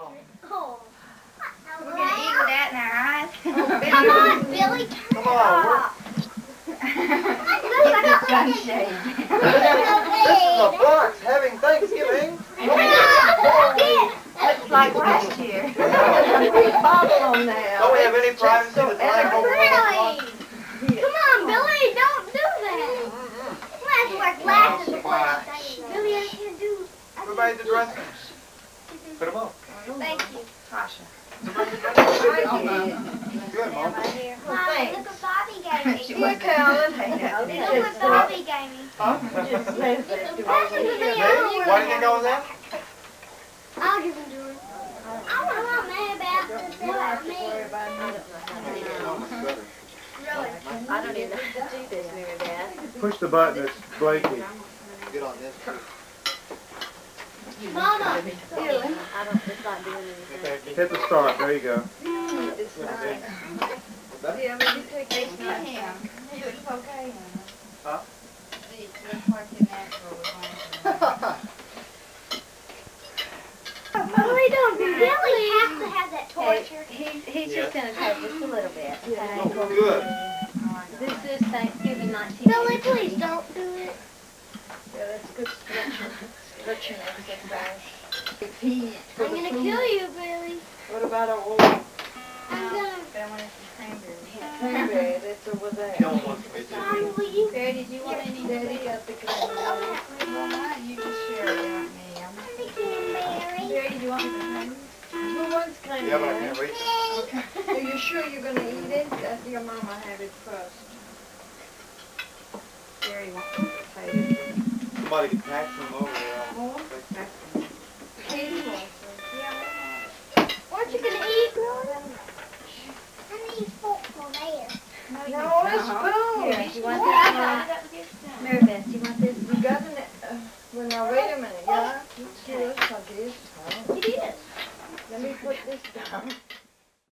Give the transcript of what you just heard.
Oh. We're gonna eat with that in our eyes. Come on, Billy. Come on, Look at the sunshade. this is a box having Thanksgiving. Looks like last year. bottle on. Don't we have any privacy so Really? Come on, Billy, don't do that. Let's work last before Billy, I can't do. Everybody the. Put them on. Thank you. Tasha. Good, Mom. Mom, look what Bobby gave oh, me. She Look wasn't Colin. what Bobby gave me. Just leave it. The present was Hey, the why do you think I was out? I'll give him to her. I want to mad about this. You don't Me. worry about it. I don't know how to do it. Really? I don't even know how to do this, Mary Beth. Push the button, it's Blakey. Get on this. Mama. I don't, it's not doing anything. Hit the start, there you go. It's not. Yeah, I mean, you take this It's him. It was okay. Huh? It looks like the natural was What are we doing? Billy has to have that Hey, torture. he's, he's just gonna take just a little bit. Oh, good. This is Thanksgiving nineteen Billy, please don't do it. Yeah, that's good stretching, stretching exercise. Repeat. for I'm gonna kill you, Billy. What about our old I'm gonna. That one is cranberry. cranberry that's over there? Kill one for me too. Mom, will you? Barry, did you want any? Daddy got the cranberry. Well, you just share it with me. I'm- Mary. Barry, did you want me to? Who wants cranberry? Yeah, but I can't reach it. Are you sure you're gonna eat it? Let your mama have it first. Barry wants to tell you. Somebody can tax them over there. No, it's spoon. Here, you want this one?